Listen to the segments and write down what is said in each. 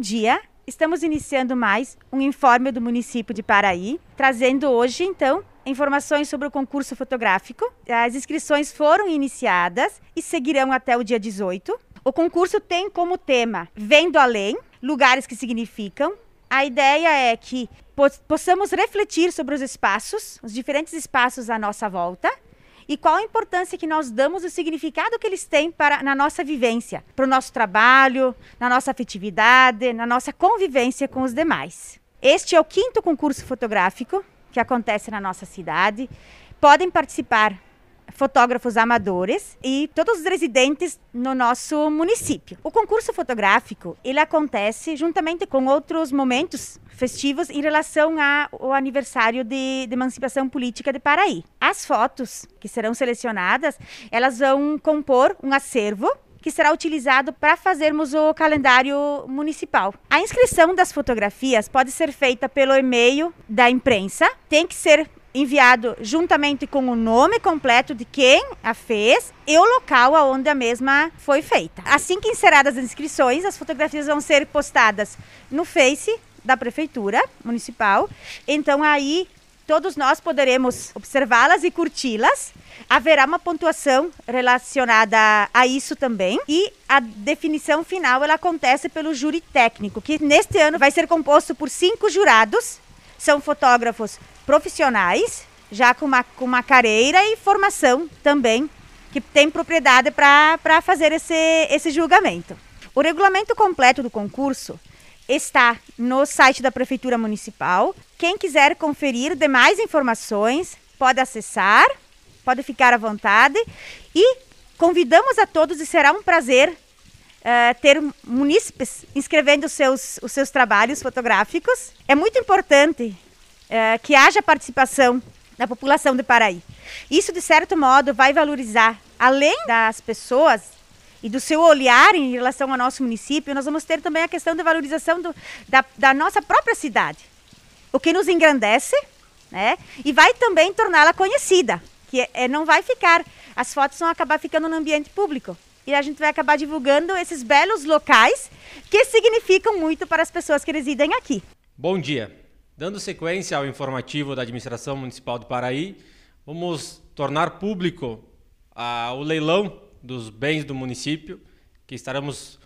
Bom dia! Estamos iniciando mais um informe do município de Paraí, trazendo hoje, então, informações sobre o concurso fotográfico. As inscrições foram iniciadas e seguirão até o dia 18. O concurso tem como tema Vendo Além, lugares que significam. A ideia é que possamos refletir sobre os espaços, os diferentes espaços à nossa volta, e qual a importância que nós damos, o significado que eles têm para, na nossa vivência, para o nosso trabalho, na nossa afetividade, na nossa convivência com os demais. Este é o quinto concurso fotográfico que acontece na nossa cidade. Podem participar fotógrafos amadores e todos os residentes no nosso município. O concurso fotográfico ele acontece juntamente com outros momentos festivos em relação ao aniversário de, de, emancipação política de Paraí. As fotos que serão selecionadas, elas vão compor um acervo que será utilizado para fazermos o calendário municipal. A inscrição das fotografias pode ser feita pelo e-mail da imprensa, tem que ser enviado juntamente com o nome completo de quem a fez e o local aonde a mesma foi feita. Assim que encerradas as inscrições, as fotografias vão ser postadas no Face da prefeitura municipal. Então aí todos nós poderemos observá-las e curti-las. Haverá uma pontuação relacionada a isso também e a definição final ela acontece pelo júri técnico, que neste ano vai ser composto por cinco jurados. São fotógrafos profissionais, já com uma, com uma careira e formação também, que tem propriedade para fazer esse, esse julgamento. O regulamento completo do concurso está no site da Prefeitura Municipal. Quem quiser conferir demais informações, pode acessar, pode ficar à vontade. E convidamos a todos e será um prazer uh, ter munícipes inscrevendo os seus, os seus trabalhos fotográficos. É muito importante uh, que haja participação da população de Paraí. Isso, de certo modo, vai valorizar, além das pessoas e do seu olhar em relação ao nosso município, nós vamos ter também a questão da valorização do, da, da nossa própria cidade, o que nos engrandece né? e vai também torná-la conhecida, que é, não vai ficar, as fotos vão acabar ficando no ambiente público. E a gente vai acabar divulgando esses belos locais que significam muito para as pessoas que residem aqui. Bom dia. Dando sequência ao informativo da Administração Municipal de Paraí, vamos tornar público ah, o leilão dos bens do município, que estaremos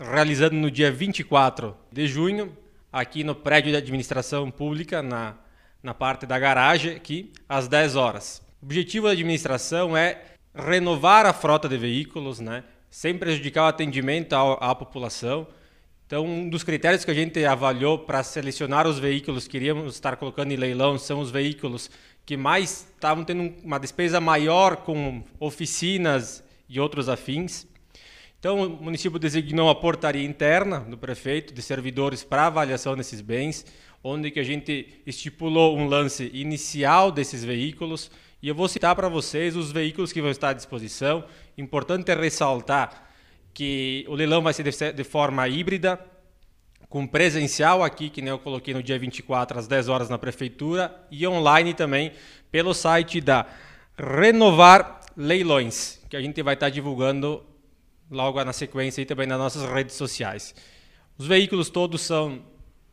realizando no dia 24 de junho, aqui no prédio de administração pública, na, na parte da garagem, aqui, às 10 horas. O objetivo da administração é renovar a frota de veículos, né, sem prejudicar o atendimento à, à população. Então, um dos critérios que a gente avaliou para selecionar os veículos que iríamos estar colocando em leilão são os veículos que mais estavam tendo uma despesa maior com oficinas e outros afins. Então, o município designou a portaria interna do prefeito de servidores para avaliação desses bens, onde que a gente estipulou um lance inicial desses veículos, e eu vou citar para vocês os veículos que vão estar à disposição. Importante é ressaltar que o leilão vai ser de forma híbrida, com presencial aqui, que nem eu coloquei no dia 24 às 10 horas na prefeitura, e online também pelo site da Renovar Leilões, que a gente vai estar divulgando logo na sequência e também nas nossas redes sociais. Os veículos todos são,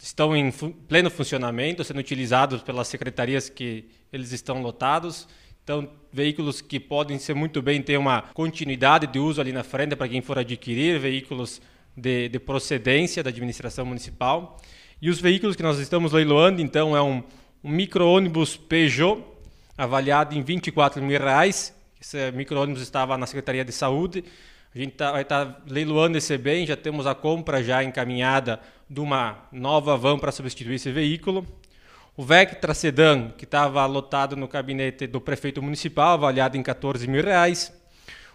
estão em fu pleno funcionamento, sendo utilizados pelas secretarias que eles estão lotados. Então, veículos que podem ser muito bem ter uma continuidade de uso ali na frente para quem for adquirir, veículos de, de procedência da administração municipal. E os veículos que nós estamos leiloando, então, é um, um micro-ônibus Peugeot, avaliado em 24 mil reais, esse micro-ônibus estava na Secretaria de Saúde. A gente tá, vai estar tá leiloando esse bem, já temos a compra já encaminhada de uma nova van para substituir esse veículo. O Vectra Sedan, que estava lotado no gabinete do prefeito municipal, avaliado em 14 mil reais.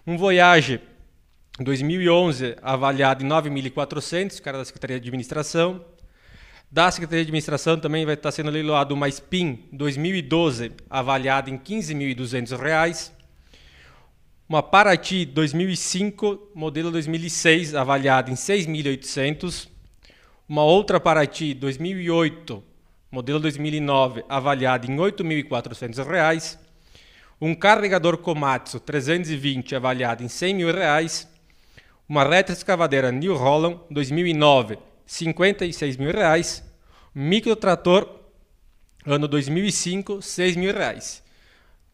Um Voyage 2011, avaliado em 9.400, cara da Secretaria de Administração. Da Secretaria de Administração também vai estar sendo leiloado uma SPIN 2012, avaliada em 15.200 reais. Uma Paraty 2005, modelo 2006, avaliada em 6.800. Uma outra Paraty 2008, modelo 2009, avaliada em R$ 8.400. Um carregador Komatsu 320, avaliado em 100 mil reais. Uma retroescavadeira New Holland 2009, 56 mil reais. Microtrator, ano 2005, 6 mil reais.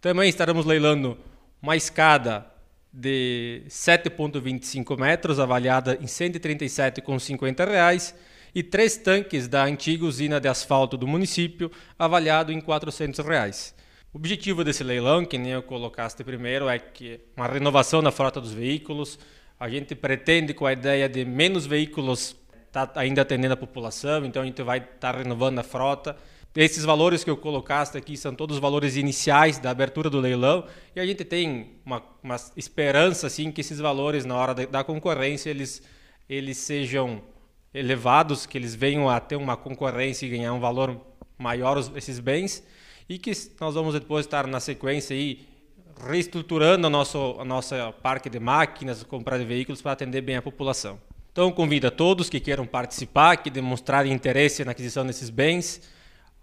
Também estaremos leilando uma escada de 7,25 metros, avaliada em 137,50 reais, e três tanques da antiga usina de asfalto do município, avaliado em 400 reais. O objetivo desse leilão, que nem eu colocaste primeiro, é que uma renovação da frota dos veículos. A gente pretende, com a ideia de menos veículos, tá ainda atendendo a população, então a gente vai estar tá renovando a frota. Esses valores que eu colocaste aqui são todos os valores iniciais da abertura do leilão e a gente tem uma, uma esperança assim que esses valores na hora da concorrência eles eles sejam elevados, que eles venham a ter uma concorrência e ganhar um valor maior esses bens e que nós vamos depois estar na sequência aí reestruturando o nosso a nossa parque de máquinas, comprar de veículos para atender bem a população. Então convido a todos que queiram participar, que demonstrarem interesse na aquisição desses bens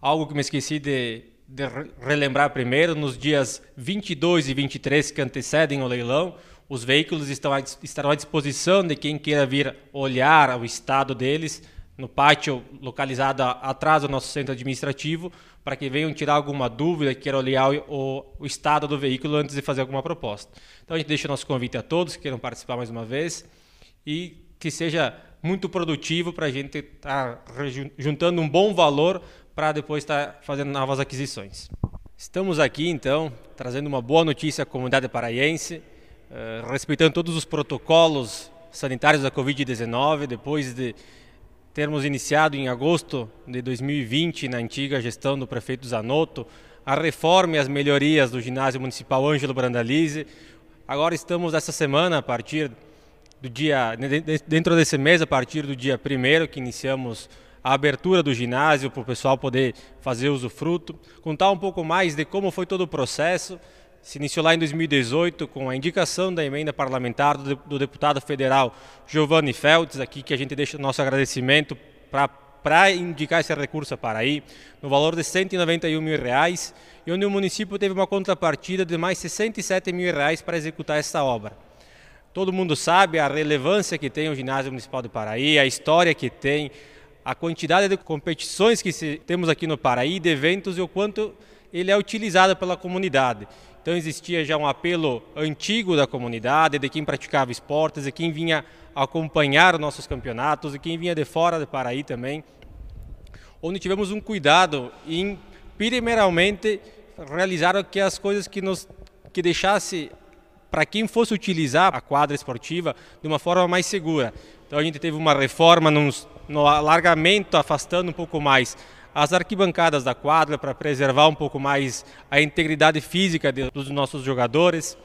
Algo que me esqueci de, de relembrar primeiro, nos dias 22 e 23 que antecedem o leilão, os veículos estão a, estarão à disposição de quem queira vir olhar o estado deles no pátio localizado atrás do nosso centro administrativo, para que venham tirar alguma dúvida, queiram olhar o, o, estado do veículo antes de fazer alguma proposta. Então a gente deixa o nosso convite a todos que queiram participar mais uma vez e que seja muito produtivo para a gente estar tá juntando um bom valor para depois estar tá fazendo novas aquisições. Estamos aqui então trazendo uma boa notícia à comunidade paraiense, uh, respeitando todos os protocolos sanitários da Covid-19, depois de termos iniciado em agosto de 2020, na antiga gestão do prefeito Zanotto, a reforma e as melhorias do ginásio municipal Ângelo Brandalize. Agora estamos essa semana, a partir do dia, dentro desse mês, a partir do dia 1 que iniciamos a abertura do ginásio para o pessoal poder fazer usufruto, contar um pouco mais de como foi todo o processo. Se iniciou lá em 2018 com a indicação da emenda parlamentar do, do deputado federal Giovanni Feltz, aqui que a gente deixa nosso agradecimento para indicar esse recurso para aí, no valor de 191 mil reais, e onde o município teve uma contrapartida de mais 67 mil reais para executar essa obra. Todo mundo sabe a relevância que tem o ginásio municipal de Paraí, a história que tem, a quantidade de competições que temos aqui no Paraí, de eventos e o quanto ele é utilizado pela comunidade. Então existia já um apelo antigo da comunidade, de quem praticava esportes, de quem vinha acompanhar nossos campeonatos, de quem vinha de fora de Paraí também, onde tivemos um cuidado em primeiramente realizar que as coisas que nos que deixasse para quem fosse utilizar a quadra esportiva de uma forma mais segura. Então a gente teve uma reforma nos, no alargamento, afastando um pouco mais as arquibancadas da quadra para preservar um pouco mais a integridade física de, dos nossos jogadores.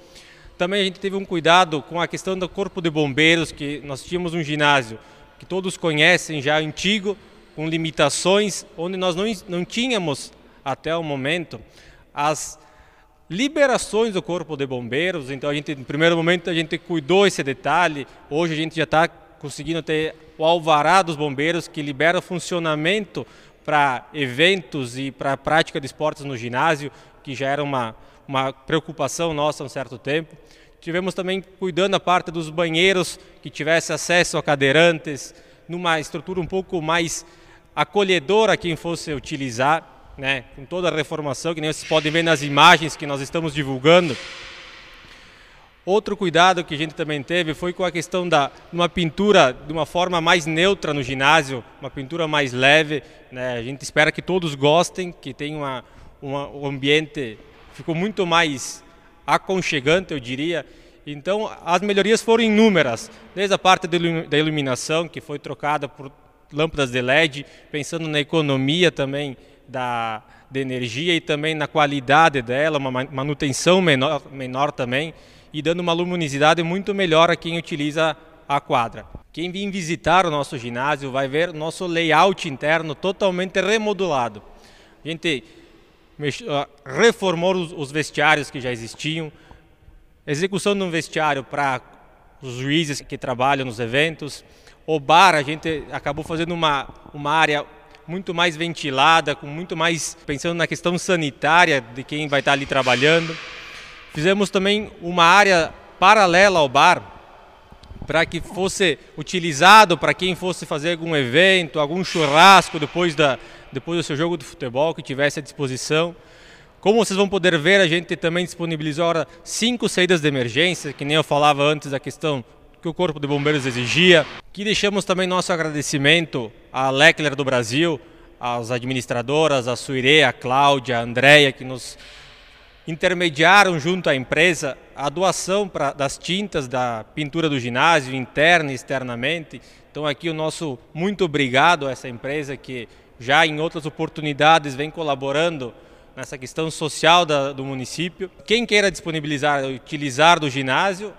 Também a gente teve um cuidado com a questão do corpo de bombeiros, que nós tínhamos um ginásio que todos conhecem já antigo, com limitações, onde nós não, não tínhamos até o momento as liberações do corpo de bombeiros. Então a gente, no primeiro momento a gente cuidou esse detalhe. Hoje a gente já está conseguindo ter o alvará dos bombeiros que libera funcionamento para eventos e para a prática de esportes no ginásio, que já era uma, uma preocupação nossa há um certo tempo. Tivemos também cuidando a parte dos banheiros, que tivesse acesso a cadeirantes, numa estrutura um pouco mais acolhedora quem fosse utilizar né, com toda a reformação, que nem vocês podem ver nas imagens que nós estamos divulgando. Outro cuidado que a gente também teve foi com a questão da uma pintura de uma forma mais neutra no ginásio, uma pintura mais leve. Né? A gente espera que todos gostem, que tenha uma, uma, um ambiente ficou muito mais aconchegante, eu diria. Então, as melhorias foram inúmeras, desde a parte da iluminação, que foi trocada por lâmpadas de LED, pensando na economia também da, de energia e também na qualidade dela, uma manutenção menor, menor também e dando uma luminosidade muito melhor a quem utiliza a quadra. Quem vir visitar o nosso ginásio vai ver nosso layout interno totalmente remodulado. A gente reformou os vestiários que já existiam, execução de um vestiário para os juízes que trabalham nos eventos. O bar, a gente acabou fazendo uma, uma área muito mais ventilada, com muito mais pensando na questão sanitária de quem vai estar ali trabalhando. Fizemos também uma área paralela ao bar para que fosse utilizado para quem fosse fazer algum evento, algum churrasco depois, da, depois do seu jogo de futebol que tivesse à disposição. Como vocês vão poder ver, a gente também disponibilizou agora cinco saídas de emergência, que nem eu falava antes da questão que o Corpo de Bombeiros exigia. Que deixamos também nosso agradecimento à Leckler do Brasil, às administradoras, a Suire, a Cláudia, a Andréia, que nos intermediaram junto à empresa a doação pra, das tintas da pintura do ginásio, interna e externamente. Então aqui o nosso muito obrigado a essa empresa que já em outras oportunidades vem colaborando nessa questão social da, do município. Quem queira disponibilizar, utilizar do ginásio,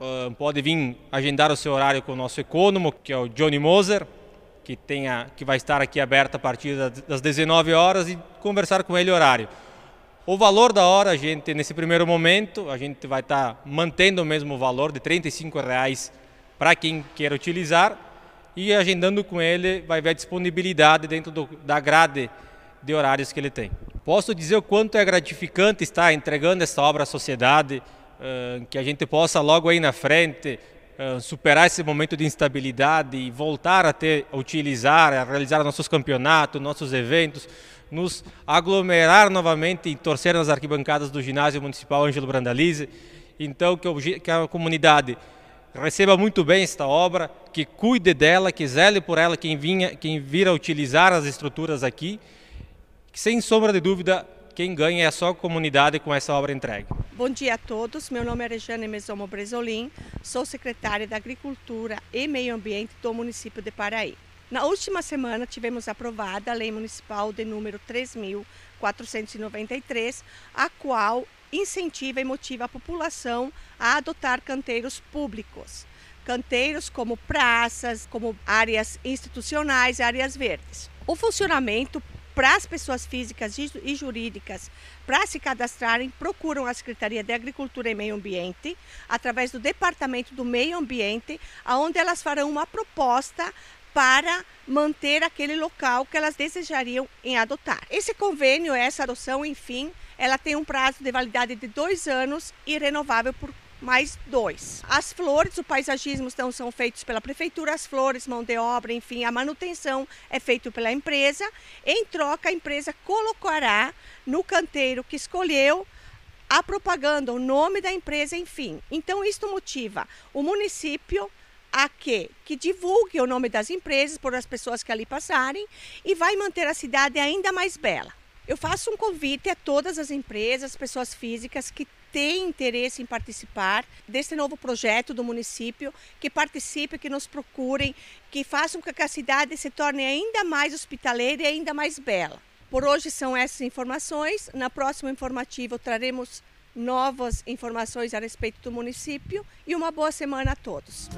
uh, pode vir agendar o seu horário com o nosso econômico, que é o Johnny Moser, que, tenha, que vai estar aqui aberto a partir das 19 horas e conversar com ele o horário. O valor da hora, a gente, nesse primeiro momento, a gente vai estar tá mantendo o mesmo valor de R$ reais para quem queira utilizar e agendando com ele vai ver a disponibilidade dentro do, da grade de horários que ele tem. Posso dizer o quanto é gratificante estar entregando essa obra à sociedade, que a gente possa logo aí na frente superar esse momento de instabilidade e voltar a ter, a utilizar, a realizar nossos campeonatos, nossos eventos, nos aglomerar novamente e torcer nas arquibancadas do ginásio municipal Ângelo Brandalize. Então, que, que a comunidade receba muito bem esta obra, que cuide dela, que zele por ela quem, vinha, quem vir a utilizar as estruturas aqui. Que, sem sombra de dúvida, quem ganha é a sua comunidade com essa obra entregue. Bom dia a todos, meu nome é Regiane Mesomo Bresolim, sou secretária da Agricultura e Meio Ambiente do município de Paraí. Na última semana tivemos aprovada a Lei Municipal de número 3.493, a qual incentiva e motiva a população a adotar canteiros públicos. Canteiros como praças, como áreas institucionais áreas verdes. O funcionamento para as pessoas físicas e jurídicas para se cadastrarem, procuram a Secretaria de Agricultura e Meio Ambiente, através do Departamento do Meio Ambiente, onde elas farão uma proposta para manter aquele local que elas desejariam em adotar. Esse convênio, essa adoção, enfim, ela tem um prazo de validade de dois anos e renovável por mais dois. As flores, o paisagismo então, são feitos pela prefeitura, as flores, mão de obra, enfim, a manutenção é feita pela empresa. Em troca, a empresa colocará no canteiro que escolheu a propaganda, o nome da empresa, enfim. Então, isto motiva o município a que, que divulgue o nome das empresas por as pessoas que ali passarem e vai manter a cidade ainda mais bela. Eu faço um convite a todas as empresas, pessoas físicas que têm interesse em participar desse novo projeto do município, que participem, que nos procurem, que façam com que a cidade se torne ainda mais hospitaleira e ainda mais bela. Por hoje são essas informações. Na próxima informativa traremos novas informações a respeito do município e uma boa semana a todos.